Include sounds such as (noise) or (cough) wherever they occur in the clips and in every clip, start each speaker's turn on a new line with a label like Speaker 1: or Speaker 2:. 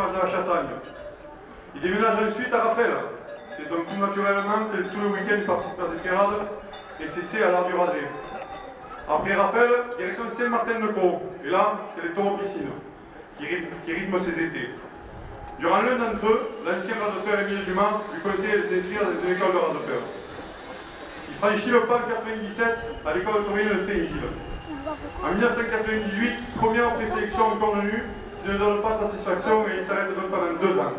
Speaker 1: à Chassagne. Il déménage ensuite à Raphaël. C'est donc tout naturellement que tout le week-end il participe à des ferrades et s'essaie à l'art du rasé. Après Raphaël, direction Saint-Martin-de-Croix. Et là, c'est les taureaux piscines qui rythment, ses étés. Durant l'un d'entre eux, l'ancien rasoteur Émile Dumas lui conseille de s'inscrire dans une école de rasoteurs. Il franchit le pas en 97 à l'école taurine de Saint-Gilles. En 1998, première présélection encore venue, qui ne donne pas satisfaction et il s'arrête donc pendant deux ans.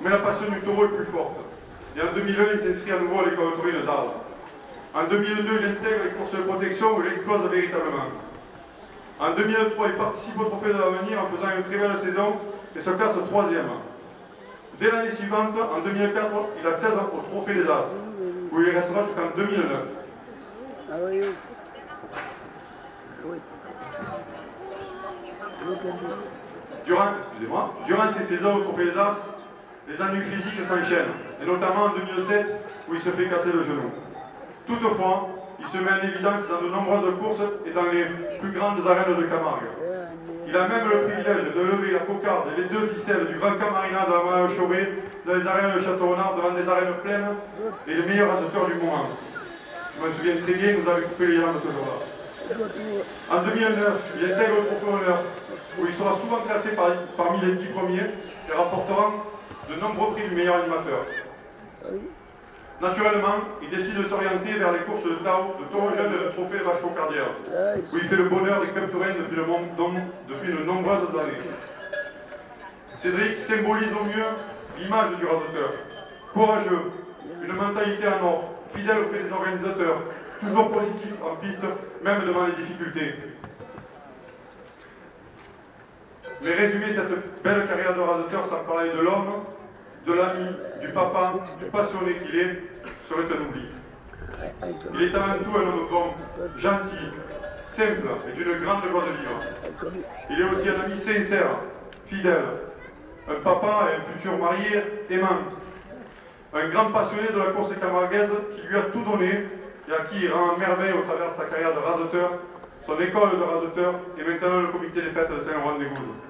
Speaker 1: Mais la passion du taureau est plus forte. Et en 2001, il s'inscrit à nouveau à l'école taurine d'Arles. En 2002, il intègre les courses de protection où il explose véritablement. En 2003, il participe au Trophée de l'avenir en faisant une très belle saison et se classe troisième. Dès l'année suivante, en 2004, il accède au Trophée des As, où il restera jusqu'en 2009.
Speaker 2: Ah oui, oui.
Speaker 1: Durant, excusez-moi, durant ces saisons au Trophée des As, les ennuis physiques s'enchaînent, et notamment en 2007 où il se fait casser le genou. Toutefois, il se met en évidence dans de nombreuses courses et dans les plus grandes arènes de Camargue. Il a même le privilège de lever la cocarde et les deux ficelles du Grand Camarina de la Malle Chauvet dans les arènes de Château-Renard devant des arènes pleines et les meilleurs rasoteurs du moment. Je me souviens très bien, vous avez coupé les jambes ce jour-là. En 2009, il intègre le Trophée Honneur, où il sera souvent classé par- parmi les 10 premiers et rapportera de nombreux prix du meilleur animateur. Naturellement, il décide de s'orienter vers les courses de Tao, de taureau jeune et de trophée de vache où il fait le bonheur des Touraine depuis, depuis de nombreuses années. Cédric symbolise au mieux l'image du rasoteur. Courageux, une mentalité en or, fidèle auprès des organisateurs, toujours positif en piste, même devant les difficultés. Mais résumer cette belle carrière de rasoteur sans parler de l'homme, de l'ami, du papa, du passionné qu'il est, serait un oubli. Il est avant tout un homme bon, gentil, simple et d'une grande joie de vivre. Il est aussi un ami sincère, fidèle, un papa et un futur marié aimant, un grand passionné de la course camarguaise qui lui a tout donné et à qui il rend merveille au travers de sa carrière de raseteur, son école de raseteur et maintenant le comité des fêtes de Saint-Laurent-des-Gouzes.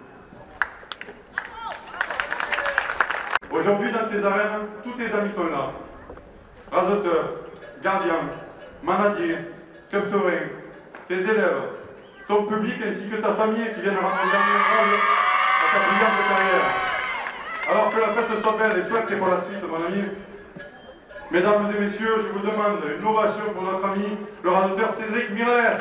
Speaker 1: Aujourd'hui, dans tes arènes, tous tes amis sont là. Raseteurs, gardiens, manadiers, capterins, tes élèves, ton public ainsi que ta famille qui viennent rendre un dernier hommage à ta brillante carrière. Alors que la fête soit belle et souhaite pour la suite, mon ami. Mesdames et messieurs, je vous demande une ovation pour notre ami, le raseteur Cédric Mirès.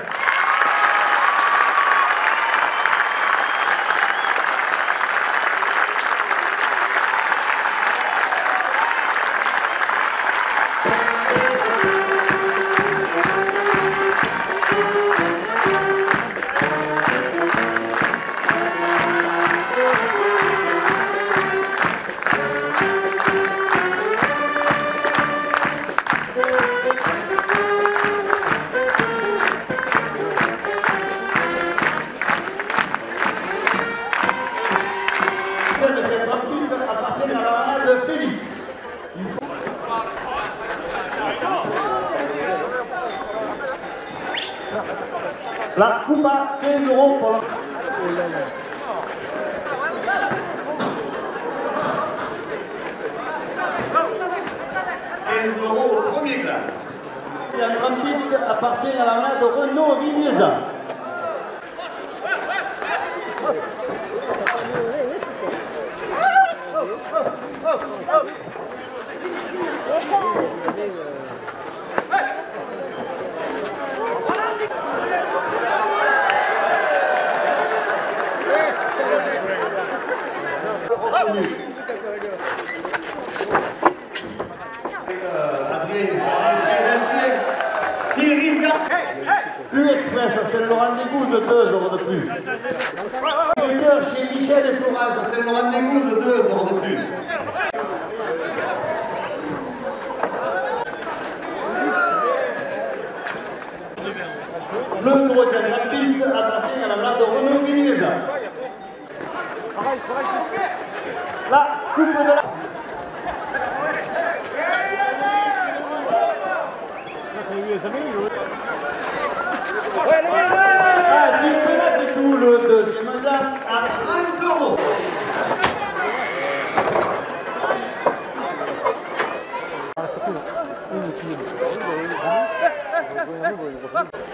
Speaker 3: 2 euros de plus.
Speaker 4: Chez Michel et Florence à Saint-Laurent-des-Gouzes, 2 euros de plus.
Speaker 3: Le tour de la grande piste appartient à la main de Renaud Vignesa. La coupe de la... Ah, du pénal du tout, le deuxième mandat à
Speaker 4: 30 euros.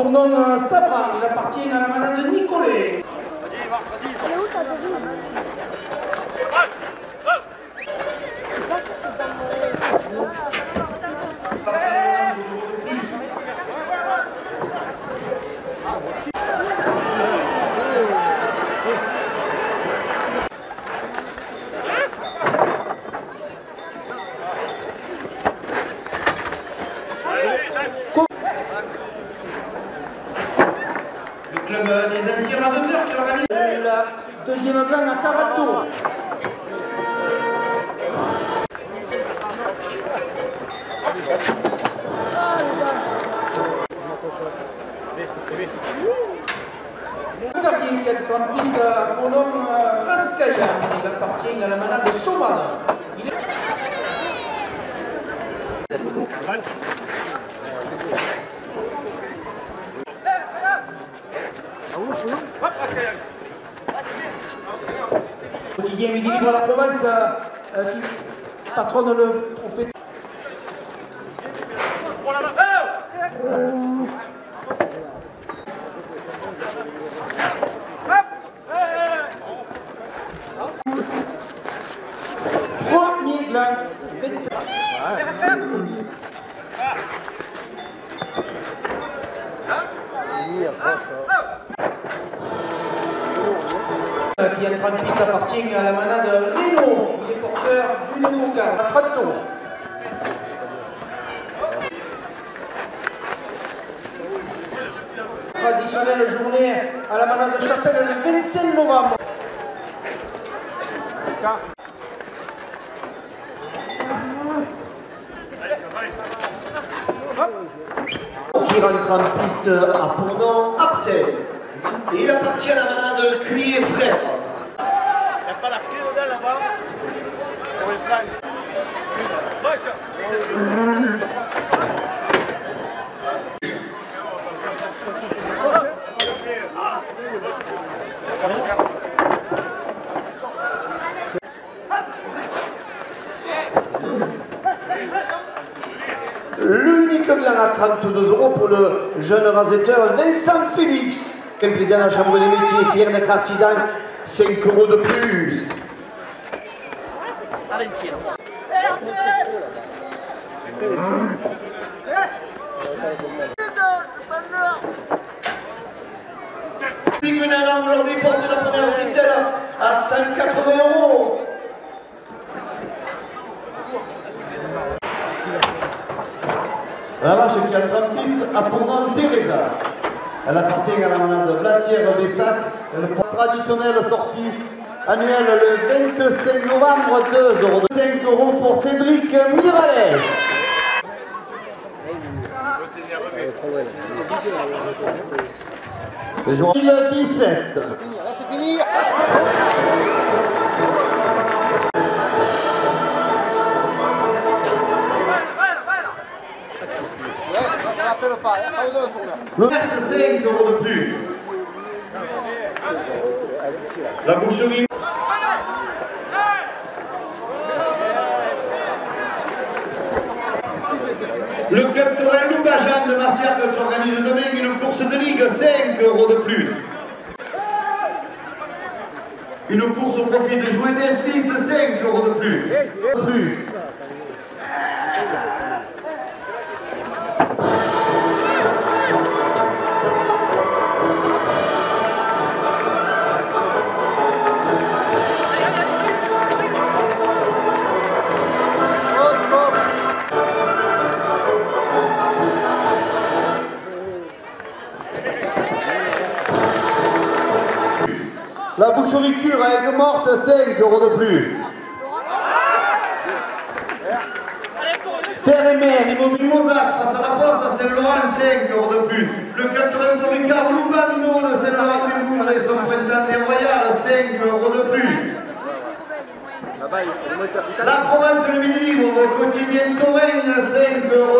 Speaker 5: pour nom euh, Sabra. Il appartient à la Limogana 42. konulup la Chapelle le 25 novembre.
Speaker 3: qui rentre en piste à pour nom Aptel. Et il appartient à la manade Cuit Frère. L'unique blanc à 32 euros pour le jeune rasetteur Vincent Félix. Un plaisir à la Chambre des métiers, fier d'être artisan, 5 euros de plus. Puis Guénalan aujourd'hui porte la première ficelle à 180 euros. La vache qui à Pondon Teresa. Elle appartient à la manade Blatière Bessac. Traditionnelle sortie annuelle le 25 novembre, 2 euros. 5 euros pour Cédric Miralles. Le jour 2017. Le verse 5 euros de plus. La boucherie. Le club Torel Loubajan de Marciac organise demain une course de ligue 5 euros de plus. Une course au profit de jouets d'Eslis 5 euros. De plus. 65 euros de plus. Terre et mer, Mozart, face à la poste à Saint-Laurent, 5 euros de plus. Le 80 pour les Loubando de Saint-Laurent des Bouvres et son printemps des Royales, 5 euros de plus. La province le midi libre, au quotidien Touraine, 5 euros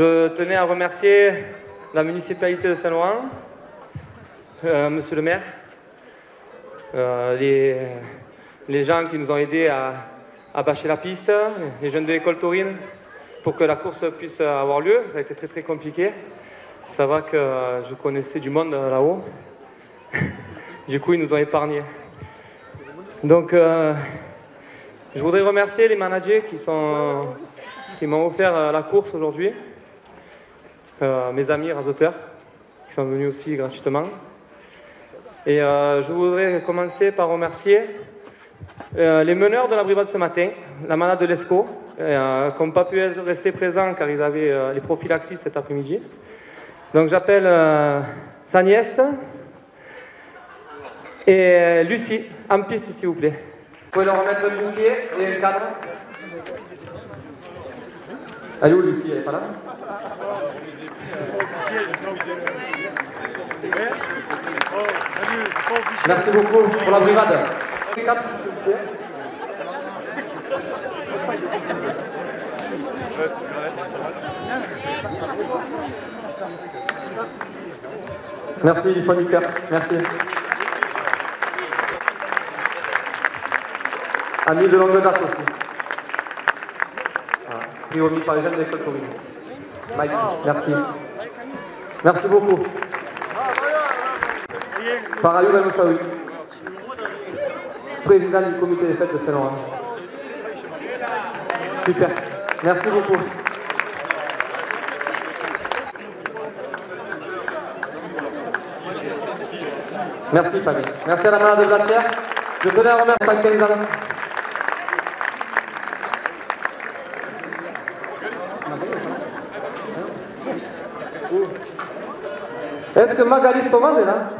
Speaker 6: Je tenais à remercier la municipalité de Saint-Laurent, euh, monsieur le maire, euh, les, gens qui nous ont aidés à, bâcher la piste, les jeunes de l'école taurine, pour que la course puisse avoir lieu. Ça a été très très compliqué. Ça va que euh, je connaissais du monde euh, là-haut. (laughs) du coup, ils nous ont épargnés. Donc, je voudrais remercier les managers qui m'ont offert la course aujourd'hui. Euh, mes amis rasoteurs qui sont venus aussi gratuitement. Et euh, je voudrais commencer par remercier euh, les meneurs de la brigade ce matin, la manade de l'ESCO, qui n'ont pas pu rester présents car ils avaient les prophylaxies cet après-midi. Donc j'appelle euh, sa nièce et Lucie, en piste s'il vous plaît. Vous pouvez leur remettre le bouquet et le cadre Elle Lucie Elle n'est pas là? Merci beaucoup pour la brigade. Merci cœur. Merci. Amis de longue date aussi. Voilà. Prix remis par les jeunes de l'école. Mike, merci. Merci beaucoup. Par Ayoub El Moussaoui, président du comité des fêtes de Saint-Laurent. Super. Merci beaucoup. Merci Fabien. Merci à la malade de Blachère. Je tenais à remercier 115 ans. Est-ce que Magali Soman est là?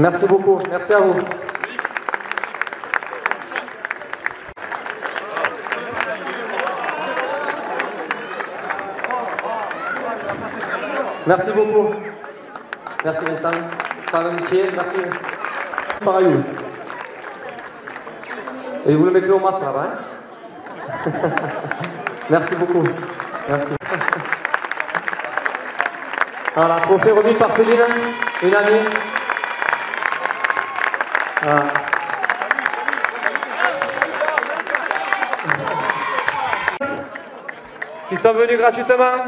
Speaker 6: Merci beaucoup, merci à vous. Merci beaucoup. Merci Vincent. Merci. Pareil. Et vous le mettez au masque hein? (laughs) Merci beaucoup. Merci. Voilà, trophée remis par Céline, une amie. Voilà. Qui sont venus gratuitement.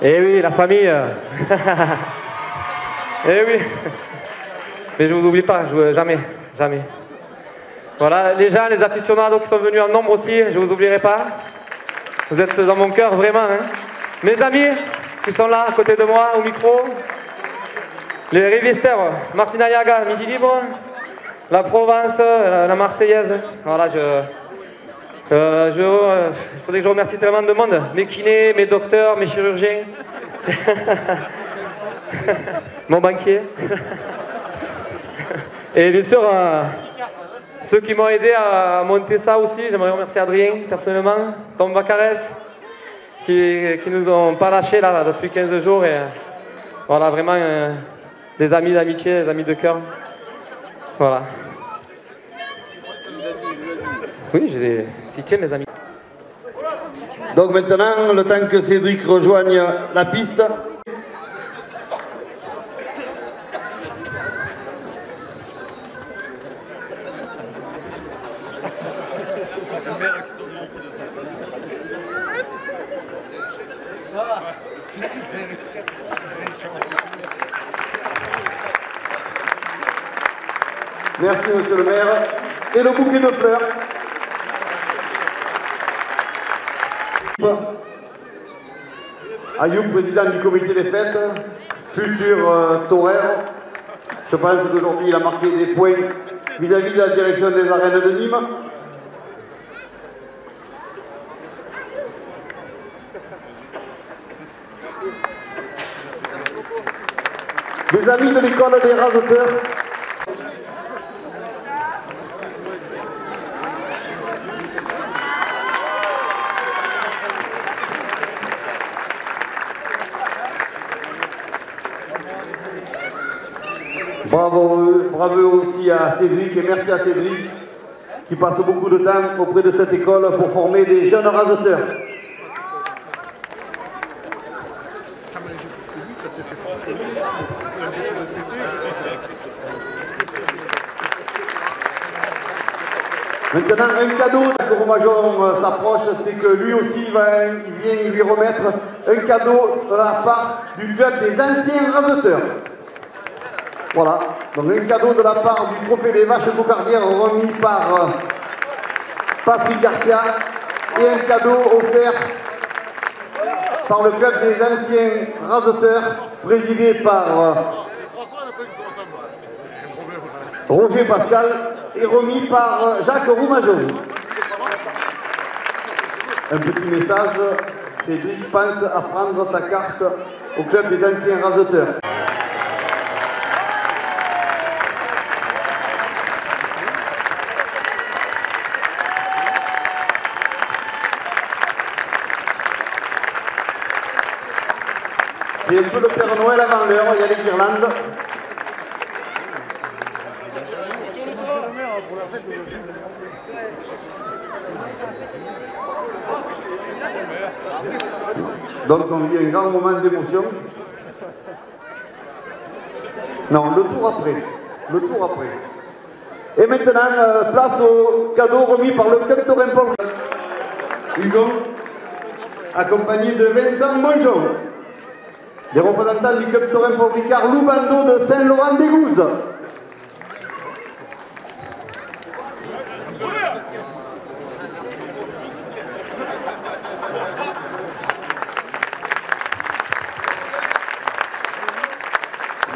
Speaker 6: Eh oui, la famille. (laughs) eh oui. Mais je vous oublie pas, je, jamais, jamais. Voilà, les gens, les aficionados qui sont venus en nombre aussi, je vous oublierai pas. Vous êtes dans mon cœur vraiment. hein. Mes amis qui sont là à côté de moi au micro. Les rivisters, Martina Yaga, Midi Libre. La Provence, la, la Marseillaise. Voilà, je. euh, euh, faudrait que je remercie tellement de monde. Mes kinés, mes docteurs, mes chirurgiens. (laughs) Mon banquier. (laughs) Et bien sûr, euh, ceux qui m'ont aidé à monter ça aussi, j'aimerais remercier Adrien personnellement, Tom Vacares, qui, qui nous ont pas lâchés là, depuis 15 jours. Et euh, voilà, vraiment euh, des amis d'amitié, des amis de cœur. Voilà. Oui, j'ai cité mes amis.
Speaker 3: Donc maintenant, le temps que Cédric rejoigne la piste. Merci, monsieur le maire. Et le bouquet de fleurs. Ayoub, président du comité des fêtes, futur euh. Je pense qu'aujourd'hui, il a marqué des points vis-à-vis de la direction des arènes de Nîmes. Les amis de l'école des raseteurs, Cédric et merci à Cédric qui passe beaucoup de temps auprès de cette école pour former des jeunes raseteurs. Maintenant, un cadeau, que Romajon euh, s'approche, c'est que lui aussi, il, va, il vient lui remettre un cadeau à part du club des anciens raseteurs. Voilà, donc un cadeau de la part du trophée des vaches cocardières remis par euh, Patrick Garcia et un cadeau offert par le club des anciens raseteurs présidé par euh, Roger Pascal et remis par euh, Jacques Roumajon. Un petit message, Cédric pense à prendre ta carte au club des anciens raseteurs. C'est un peu le Père Noël avant l'heure, il y a les guirlandes. Donc on vit un grand moment d'émotion. Non, le tour après. Le tour après. Et maintenant, euh, place au cadeau remis par le club Taurin Paul. Hugo, accompagné de Vincent Mongeon. Des représentants du club Taurin Paul Ricard, Lou Bando de Saint-Laurent-des-Gouzes.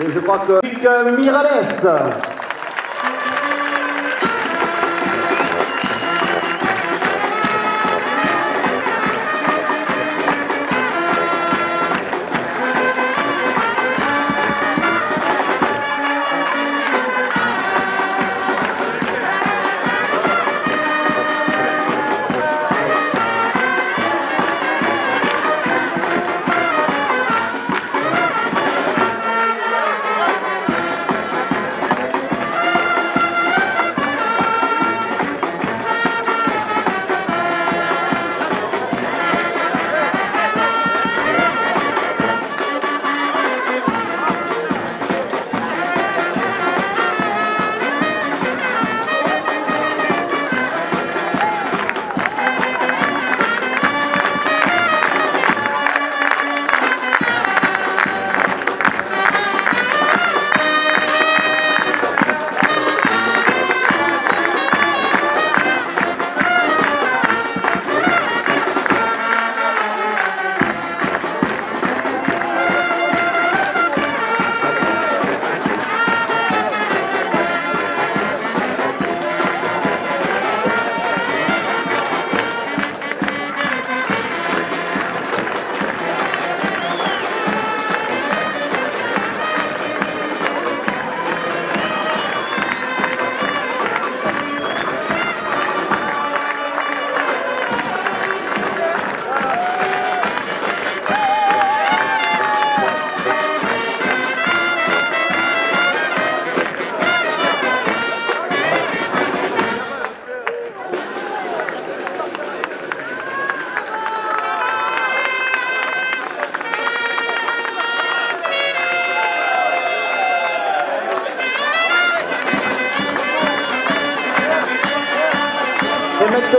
Speaker 3: Et je crois que Mirales.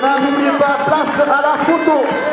Speaker 3: Maintenant, n'oubliez pas, place à la photo.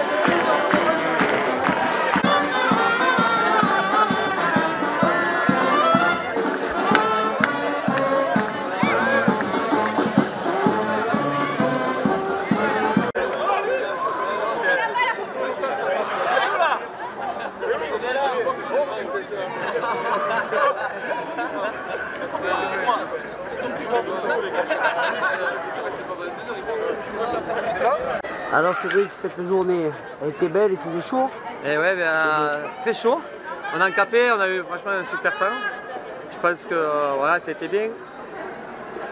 Speaker 7: Cette journée elle était belle, il faisait chaud.
Speaker 6: Et ouais, ben, euh, très chaud. On a encapé, on a eu franchement un super temps. Je pense que euh, voilà, c'était bien.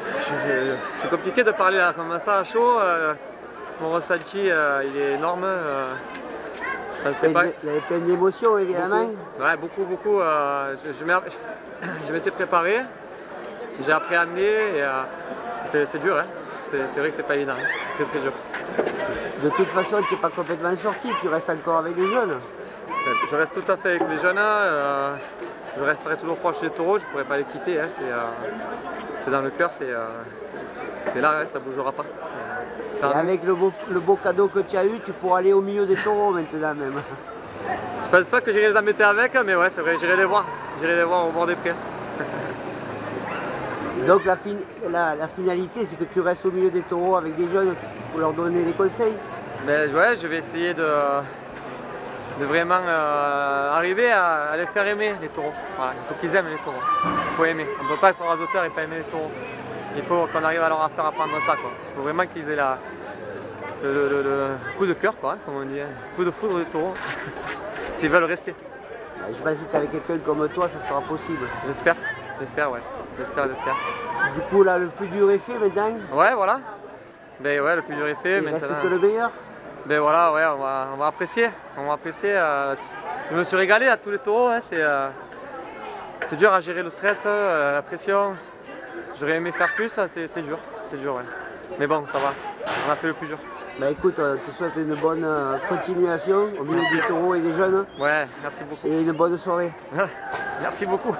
Speaker 6: Je- je- C'est compliqué de parler là, comme ça à chaud. euh, mon ressenti, euh, il est énorme. je pensais pas.
Speaker 7: Il y avait plein d'émotions évidemment.
Speaker 6: Ouais, beaucoup, beaucoup. (coughs) je m'étais préparé, j'ai appréhendé et c'est dur. Hein. C'est c'est vrai que c'est pas évident. hein. Très très dur.
Speaker 7: De toute façon tu n'es pas complètement sorti, tu restes encore avec les jeunes.
Speaker 6: Je reste tout à fait avec les jeunes. euh, je resterai toujours proche des taureaux, je ne pourrai pas les quitter. hein, c'est euh, c'est dans le cœur, c'est euh, là, hein, ça ne bougera pas.
Speaker 7: Et avec le beau, le beau cadeau que tu as eu, tu pourras aller au milieu des taureaux maintenant même.
Speaker 6: Je pense pas que j'irai les embêter avec, mais ouais, c'est vrai, j'irai les voir. J'irai les voir au bord des prés. (laughs)
Speaker 7: Donc la, fin- la- la finalité c'est que tu restes au milieu des taureaux avec des jeunes pour leur donner des conseils.
Speaker 6: Mais ouais, je vais essayer de, de vraiment euh, arriver à, à les faire aimer, les taureaux. Voilà, il faut qu'ils aiment les taureaux. Il faut aimer. On ne peut pas être rasoteur et pas aimer les taureaux. Il faut qu'on arrive à leur faire apprendre ça. Quoi. Il faut vraiment qu'ils aient la, le, le- le- le coup de cœur, quoi, hein, comme on dit, hein. le coup de foudre des taureaux, (laughs) s'ils veulent rester.
Speaker 7: Je pense que qu'avec quelqu'un comme toi ça sera possible.
Speaker 6: J'espère, j'espère, ouais. J'espère, j'espère.
Speaker 7: Du coup là le plus dur est fait maintenant.
Speaker 6: Ouais, voilà. Ben ouais, le plus dur est fait.
Speaker 7: Il reste
Speaker 6: maintenant.
Speaker 7: que le meilleur.
Speaker 6: Ben voilà, ouais, on va, on va apprécier. On va apprécier. euh, je me suis régalé à tous les taureaux. hein, c'est, euh, c'est dur à gérer le stress, euh, la pression. J'aurais aimé faire plus, hein, c'est, c'est dur. C'est dur, ouais. Mais bon, ça va. On a fait le plus dur.
Speaker 7: Bah écoute, on te souhaite une bonne continuation au milieu des taureaux et des jeunes
Speaker 6: Ouais, merci beaucoup.
Speaker 7: et une bonne soirée. (laughs)
Speaker 6: merci beaucoup.